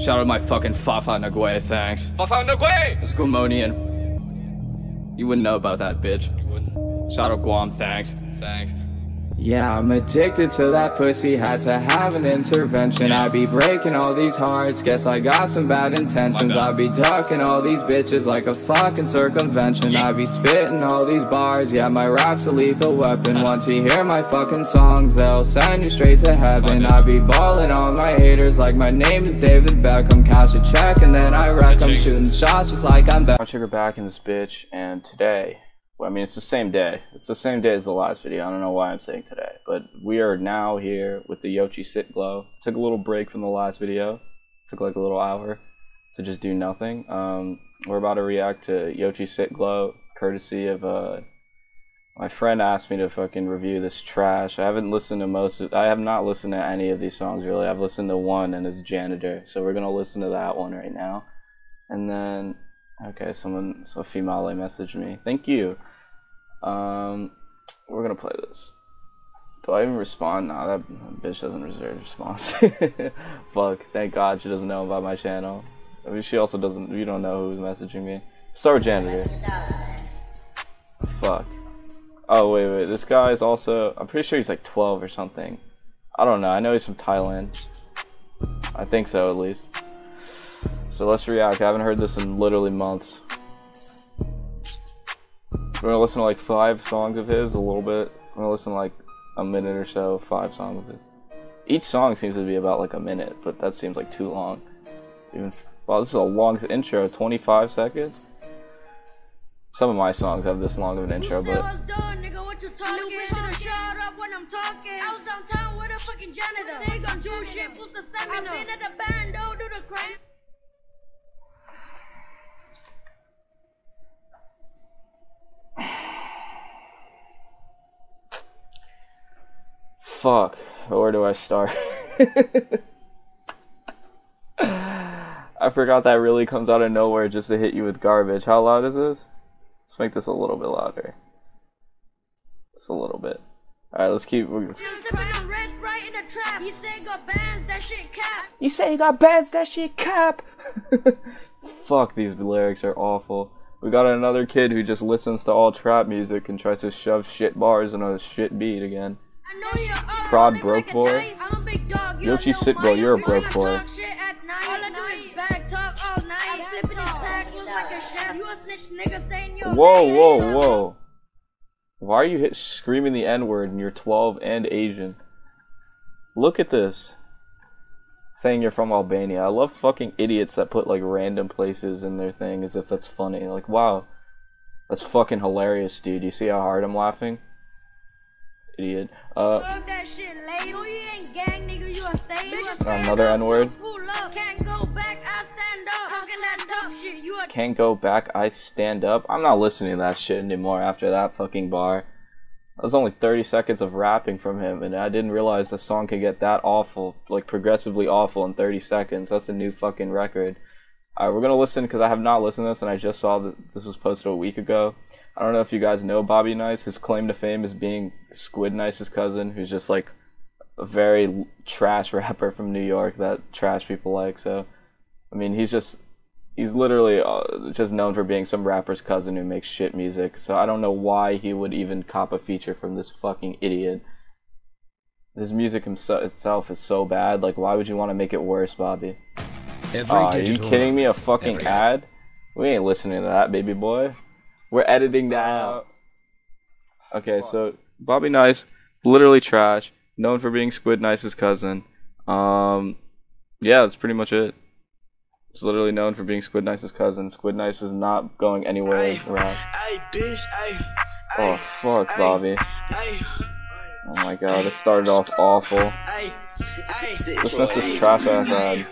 Shout out my fucking Fafa Nagwe, thanks. Fafa Nagwe! It's Guamonian. You wouldn't know about that, bitch. Shout out Guam, thanks. Thanks. Yeah, I'm addicted to that pussy, had to have an intervention. I be breaking all these hearts, guess I got some bad intentions. I be ducking all these bitches like a fucking circumvention. I be spitting all these bars, yeah, my rap's a lethal weapon. Once you hear my fucking songs, they'll send you straight to heaven. I be balling on my haters like my name is David Beckham. Cash a check and then I wreck 'em, shooting shots just like I'm back. I'm Sugar back in this bitch, and today well, I mean, it's the same day. It's the same day as the last video. I don't know why I'm saying today, but we are now here with the Yochicitglo. Took a little break from the last video. Took like a little hour to just do nothing. Um, we're about to react to Yochicitglo, courtesy of uh, my friend asked me to fucking review this trash. I haven't listened to most. Of, I have not listened to any of these songs really. I've listened to one, and it's Janitor. So we're gonna listen to that one right now, and then Okay, someone, so Female messaged me. Thank you. Um, we're gonna play this. Do I even respond? Nah, that bitch doesn't reserve response. Fuck. Thank God she doesn't know about my channel. I mean, she also doesn't. You don't know who's messaging me. With janitor. Fuck. Oh wait, wait. This guy is also. I'm pretty sure he's like 12 or something. I don't know. I know he's from Thailand. I think so, at least. So let's react. I haven't heard this in literally months. We're gonna listen to like five songs of his, a little bit. I'm gonna listen to like a minute or so, five songs of his. Each song seems to be about like a minute, but that seems like too long. Even wow, this is a long intro, 25 seconds. Some of my songs have this long of an intro, but. Fuck. Where do I start? I forgot that really comes out of nowhere just to hit you with garbage. How loud is this? Let's make this a little bit louder. Just a little bit. Alright, let's keep. Let's... You say you got bands, that shit cap! Fuck, these lyrics are awful. We got another kid who just listens to all trap music and tries to shove shit bars in a shit beat again. Prod broke boy. Yochi sit bro, you're a broke boy. Whoa, whoa, whoa. Why are you hit screaming the N word and you're 12 and Asian? Look at this. Saying you're from Albania. I love fucking idiots that put like random places in their thing as if that's funny. Like, wow. That's fucking hilarious, dude. You see how hard I'm laughing? Idiot. Uh, another N word. Can't go back, I stand up. I'm not listening to that shit anymore after that fucking bar. That was only 30 seconds of rapping from him, and I didn't realize the song could get that awful, like progressively awful in 30 seconds. That's a new fucking record. Alright, we're gonna listen because I have not listened to this, and I just saw that this was posted a week ago. I don't know if you guys know Bobby Nice. His claim to fame is being Squid Nice's cousin, who's just like a very trash rapper from New York that trash people like. So, I mean, he's just he's literally uh, just known for being some rapper's cousin who makes shit music. So I don't know why he would even cop a feature from this fucking idiot. His music himself itself is so bad. Like, why would you want to make it worse, Bobby? Every uh, are you kidding me? A fucking ad? We ain't listening to that, baby boy. We're editing that out. Okay, so Bobby Nice, literally trash, known for being Squid Nice's cousin. Um, yeah, that's pretty much it. It's literally known for being Squid Nice's cousin. Squid Nice is not going anywhere ay, around. Ay, bitch, ay, oh fuck, Bobby. Oh my god, it started off awful. Let's mess this trash ass ad.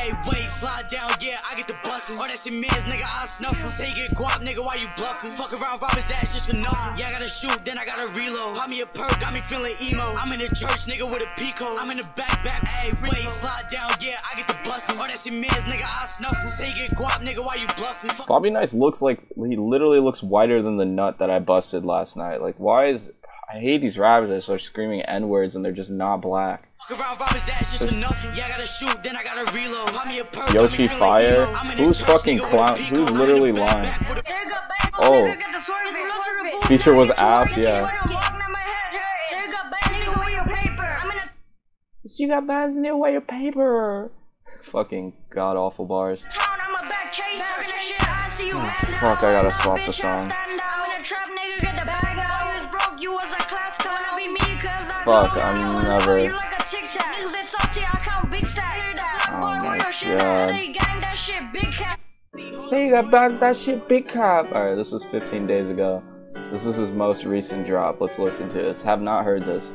Hey, wait, slide down, yeah, I get the bustin'. Oh, that's your man's, nigga, I snuff him. Say get guap, nigga, why you bluffing? Fuck around, rob his ass just for nothing. Yeah, I gotta shoot, then I gotta reload. Pop me a perk, got me feeling emo. I'm in the church, nigga, with a pico. I'm in the back, back, hey, wait, slide down, yeah, I get the bustin'. Oh, that's your man's, nigga, I snuff him. Say get guap, nigga, why you bluffing? Bobby Nice looks like, he literally looks whiter than the nut that I busted last night. Like, why is, I hate these rappers that start screaming N words and they're just not black. Yoshi Fire? Who's fucking clown? Who's literally lying? Oh. Feature was ass, yeah. You got bags in way your paper. Fucking god awful bars. Oh, fuck, I gotta swap the song. Fuck, I'm never. Oh my god. Say you got bags that shit big cap. Alright, this was 15 days ago. This is his most recent drop. Let's listen to this. Have not heard this.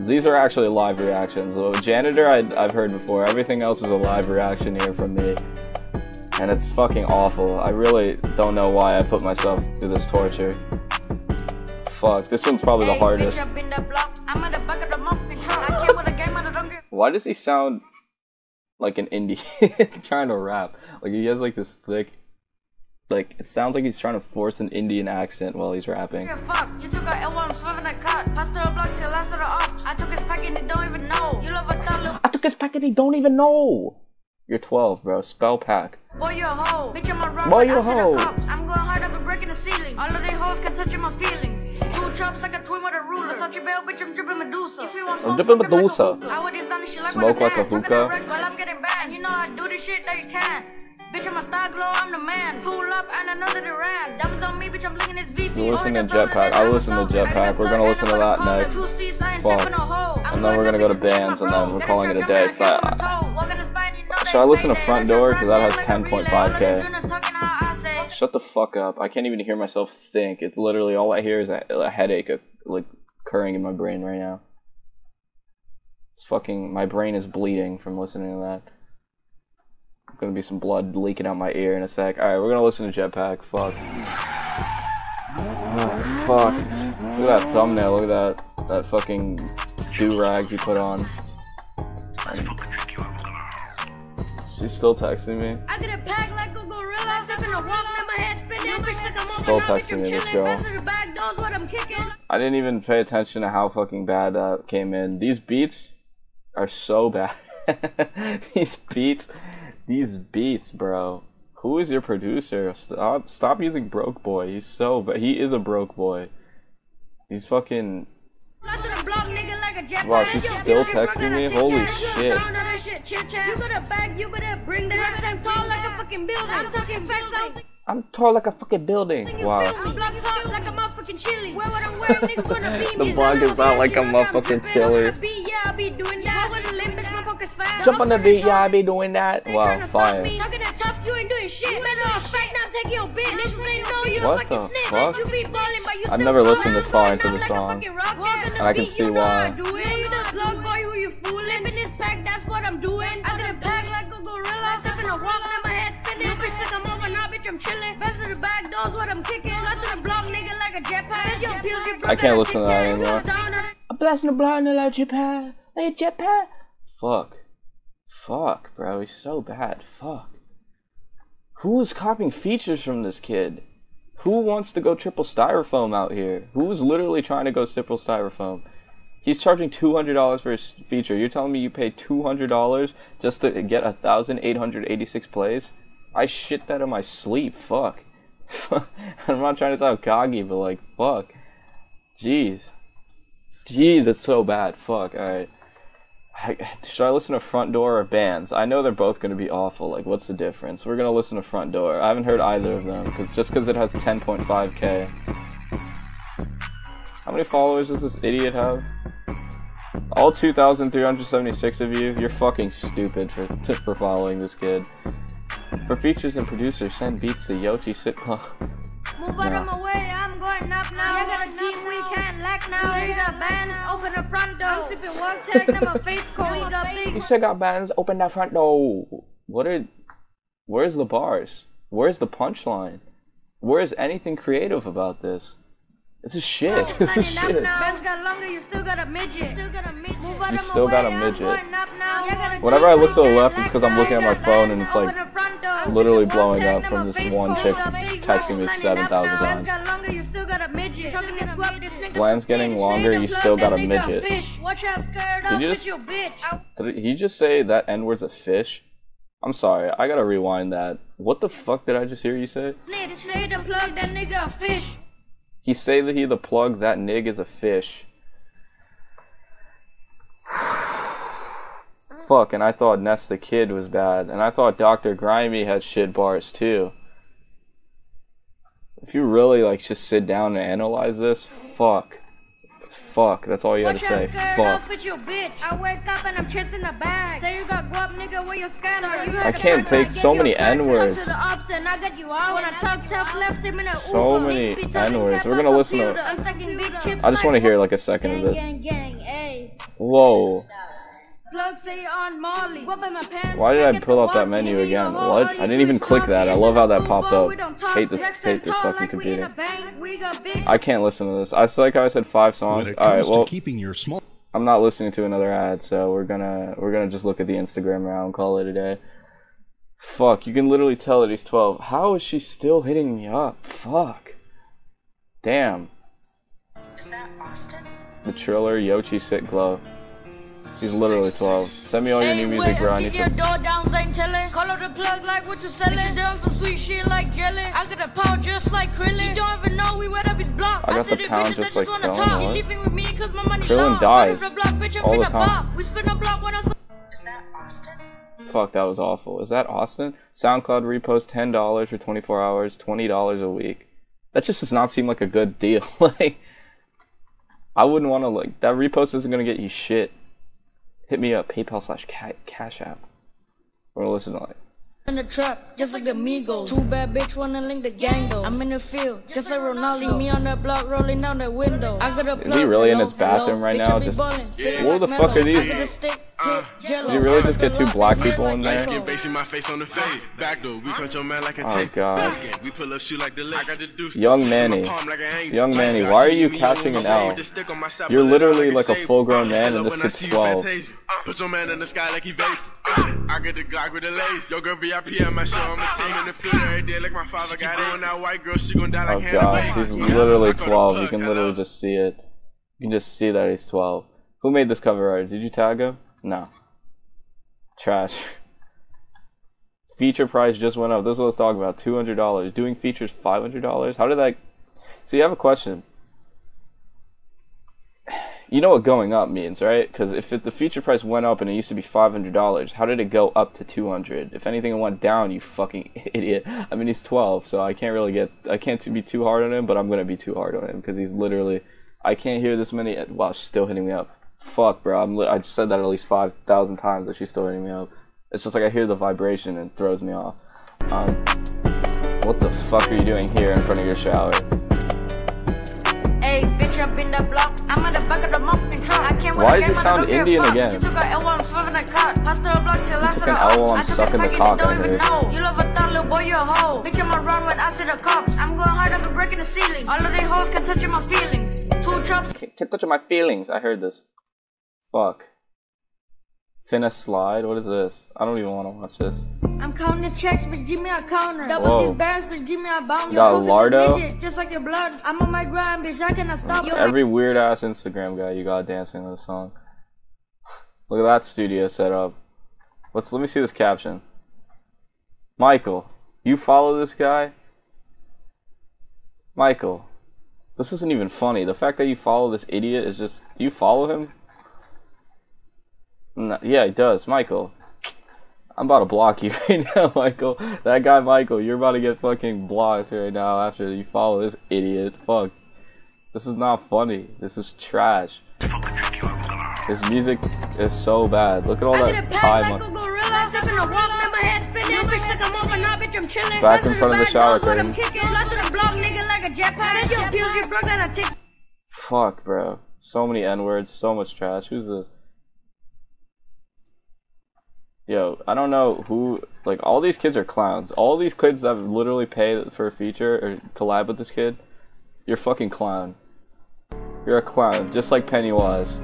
These are actually live reactions. So Janitor I, I've heard before. Everything else is a live reaction here from me. And it's fucking awful. I really don't know why I put myself through this torture. Fuck, this one's probably the hardest. Why does he sound like an Indian trying to rap? Like he has like this thick like it sounds like he's trying to force an Indian accent while he's rapping. You took a L1, swerving a cut. Passed a block till last of the ops. I took his packet and he don't even know. You love a I took his packet and he don't even know. You're 12, bro. Spell pack. Boy, you a hoe. Bitch, I'm a rock. Boy, you a hoe. I'm going hard, I've been breaking the ceiling. All of these hoes can touch my feelings. Two chops like a twin with a ruler. Such a bell, bitch, I'm dripping Medusa. If you want smoke, I'm dripping Medusa. Like I would use shit like smoke like a hookah. Well, I'm getting bad. You know I do this shit that you can. Bitch, I'm a star glow, I'm the man. Pull up and another Duran. Diamonds on me, bitch, I'm linking this VP. You listen to Jetpack. I listen to Jetpack. We're gonna listen to that next. Fuck. And then we're gonna go to bands and then we're calling it a day. So I, should I listen to Front Door? Because that has 10.5k. Shut the fuck up. I can't even hear myself think. It's literally all I hear is a, a headache uh, like occurring in my brain right now. It's fucking. My brain is bleeding from listening to that gonna be some blood leaking out my ear in a sec. Alright, we're gonna listen to Jetpack. Fuck. Oh, fuck. Look at that thumbnail. Look at that. That fucking do-rag he put on. She's still texting me. I get a pack like a gorilla. Still texting me, this girl. I didn't even pay attention to how fucking bad that came in. These beats are so bad. These beats these beats, bro. Who is your producer? Stop stop using broke boy. He's so but he is a broke boy. He's fucking Wow, she's still texting me? Holy shit. You got a bag, you better bring that. I'm tall like a fucking building. Wow. the vlog is out like a motherfucking chili. Jump on the beat, yeah, I be doing that. Wow, fire. What the fuck? I've never listened this far into the song. And I can see why. Over now, bitch, I'm chilling. Best of the back doors, what I'm kicking. Blast the block, nigga, like a jetpack. I can't listen to that anymore. I'm blasting the block, nigga, like a jetpack. Like a jetpack. Fuck. Fuck, bro. He's so bad. Fuck. Who is copying features from this kid? Who wants to go triple styrofoam out here? Who's literally trying to go triple styrofoam? He's charging two hundred dollars for his feature. You're telling me you paid two hundred dollars just to get a thousand eight hundred eighty-six plays? I shit that in my sleep. Fuck. I'm not trying to sound cocky, but like, fuck. Jeez. Jeez, it's so bad. Fuck. Alright. Should I listen to Front Door or Bands? I know they're both going to be awful. Like, what's the difference? We're going to listen to Front Door. I haven't heard either of them, cause, just because it has 10.5k. How many followers does this idiot have? All 2,376 of you, you're fucking stupid for, for following this kid. For features and producers, send beats to Yoshi Sitcom. Move out of my way, I'm going up now. I got a team, we can't lack now. We got bands, open the front door. I'm sipping work tag, now my face cold. We got big. You said got bands, open that front door. What are, where's the bars? Where's the punchline? Where's anything creative about this? This is shit. Oh, this is shit. Longer, you still got a midget. You still got a midget. Whenever I look to the left, it's because I'm looking at my phone and it's like literally blowing up from this one chick texting me 7,000 times. Bland's getting longer, you still got a midget. Did you just, did he just say that N-word's a fish? I'm sorry, I gotta rewind that. What the fuck did I just hear you say? He say that he the plug, that nig is a fish. Fuck, and I thought Ness the Kid was bad, and I thought Dr. Grimy had shit bars too. If you really like just sit down and analyze this, fuck. Fuck, that's all you gotta say. Fuck. I can't take so many N-words. So many N-words. We're gonna listen to I just wanna hear like a second of this. Whoa. Why did I pull up that menu again? What? I didn't even click that. I love how that popped up. Hate this, hate this fucking computer. I can't listen to this. I like how I said five songs. All right, well, I'm not listening to another ad, so we're gonna we're gonna just look at the Instagram round, call it a day. Fuck, you can literally tell that he's 12. How is she still hitting me up? Fuck. Damn. Is that Austin? The Triller, Yochicitglo. He's literally 12. Send me all your new music, bro. I need some. Call up the plug like what you selling. down some sweet shit like jelly. I got a pound just like Krillin. You don't even know we wet up his block. I got the pound just like Krillin. Krillin dies all the time. Is that Austin? Fuck, that was awful. Is that Austin? SoundCloud repost $10 for 24 hours, $20 a week. That just does not seem like a good deal. like, I wouldn't want to, like, that repost isn't going to get you shit hit me up PayPal slash Cash App. Or listen to like in the trap, just like the Migos. Too bad bitch wanna link the gang though. I'm in the field, just like Ronaldo. Me on the block, rolling down the window. I got a Is he really in his bathroom right now? Just yeah. what the fuck are these? Uh, Did you really just get two black people in there? Oh my god. Young Manny. Young Manny, why are you catching an L? You're literally like a full grown man and this kid's 12. Put your man in the sky like he I get the Glock with the lace. Yo, girl, VIP at my show. I'm a team in the field every day like my father got it. On that white girl, she gon' die like Oh gosh, he's literally 12. You can literally just see it. You can just see that he's 12. Who made this cover art? Did you tag him? No. Trash. Feature price just went up. This is what I was talking about. $200. Doing features $500? How did that... So you have a question. You know what going up means, right? Because if it, the feature price went up and it used to be $500, how did it go up to 200 If anything, it went down, you fucking idiot. I mean, he's 12, so I can't really get... I can't be too hard on him, but I'm to be too hard on him because he's literally... I can't hear this many... Wow, she's still hitting me up. Fuck, bro. I'm I just said that at least 5,000 times that she's still hitting me up. It's just like I hear the vibration and it throws me off. Um, what the fuck are you doing here in front of your shower? Why does it sound Indian again? You took an L while I'm swerving the cut. Pass the block till I took an L I'm sucking the cock, I heard. Know. You love a thought, little boy, you a hoe. Bitch, I'm around when I see the cops. I'm going hard, been breaking the ceiling. All of these hoes can touch my feelings. Two chops. Can't touch my feelings. I heard this. Fuck. Finna slide? What is this? I don't even want to watch this. I'm counting the checks, but give me a counter. Double Whoa. these bands, but give me a bounce. You got Lardo? Midget, just like your blood. I'm on my grind, bitch. I cannot stop. Yo, Every weird ass Instagram guy you got dancing to the song. Look at that studio setup. Let's let me see this caption. Michael, you follow this guy? Michael, this isn't even funny. The fact that you follow this idiot is just. Do you follow him? No, yeah, he does. Michael. I'm about to block you right now, Michael. That guy, Michael, you're about to get fucking blocked right now after you follow this idiot. Fuck. This is not funny. This is trash. His music is so bad. Look at all that time on. Back in front of the shower curtain. Fuck, bro. So many N words, so much trash. Who's this? Yo, I don't know who. Like, all these kids are clowns. All these kids that literally pay for a feature or collab with this kid, you're fucking clown. You're a clown, just like Pennywise.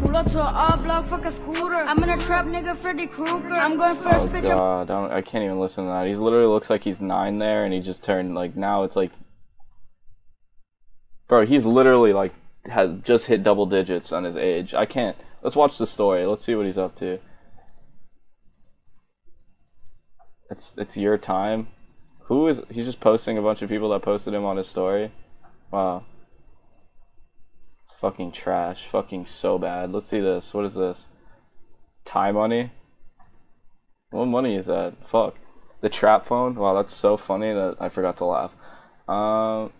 Pull up to an block, fuck a scooter. I'm in a trap nigga, Freddy Krueger. I'm going first, oh, bitch. God, I, don't, I can't even listen to that. He literally looks like he's nine there, and he just turned like now it's like Bro, he's literally like has just hit double digits on his age. I can't. Let's watch the story. Let's see what he's up to. It's it's your time. Who is he's just posting a bunch of people that posted him on his story? Wow. Fucking trash. Fucking so bad. Let's see this. What is this? Time money? What money is that? Fuck. The trap phone? Wow, that's so funny that I forgot to laugh. Um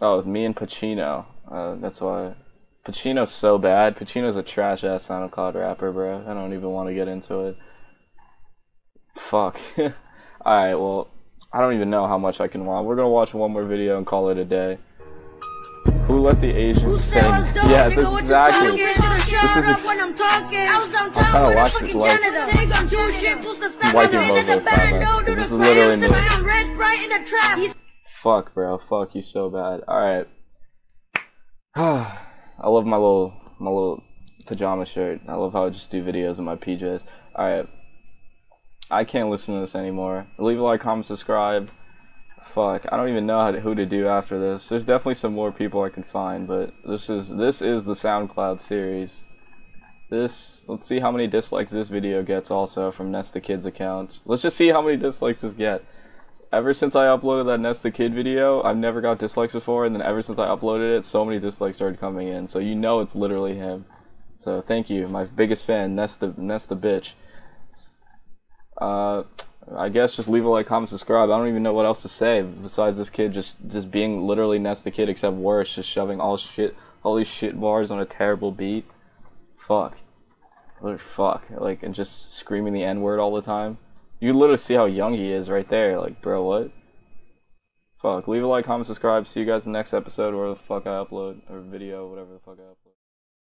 Oh, me and Pacino. Uh, that's why Pacino's so bad. Pacino's a trash ass SoundCloud rapper, bro. I don't even want to get into it. Fuck. Alright, well, I don't even know how much I can watch. We're gonna watch one more video and call it a day. Who let the Asians sing? Yeah, this, exactly. This is ex- I'm kind of watching this like wiping both those comments. This is literally me. Fuck, bro. Fuck you so bad. Alright. I love my little my little pajama shirt. I love how I just do videos in my PJs. Alright. I can't listen to this anymore. Leave a like, comment, subscribe. Fuck, I don't even know to, who to do after this. There's definitely some more people I can find, but this is this is the SoundCloud series. This let's see how many dislikes this video gets also from Ness the Kid's account. Let's just see how many dislikes this get. Ever since I uploaded that Ness the Kid video, I've never got dislikes before, and then ever since I uploaded it, so many dislikes started coming in. So you know it's literally him. So thank you, my biggest fan, Nesta Nesta bitch. Uh, I guess just leave a like, comment, subscribe. I don't even know what else to say besides this kid just just being literally Ness the Kid, except worse, just shoving all shit, all these shit bars on a terrible beat. Fuck, what fuck, like and just screaming the N word all the time. You literally see how young he is right there. Like, bro, what? Fuck. Leave a like, comment, subscribe. See you guys in the next episode, where the fuck I upload or video, whatever the fuck I upload.